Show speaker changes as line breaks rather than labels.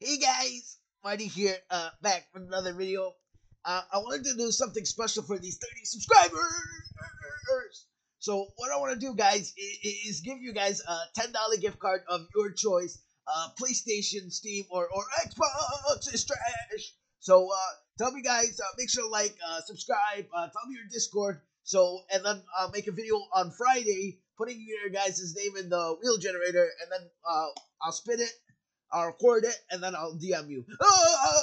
Hey guys, Marty here, uh, back with another video. Uh, I wanted to do something special for these 30 subscribers. So what I want to do, guys, is, is, give you guys a $10 gift card of your choice. Uh, PlayStation, Steam, or, or Xbox is trash. So uh, tell me, guys, uh, make sure to like, uh, subscribe, uh, tell me your Discord. So, and then I'll make a video on Friday putting your guys' name in the wheel generator, and then uh, I'll spin it I'll record it and then I'll DM you. Ah!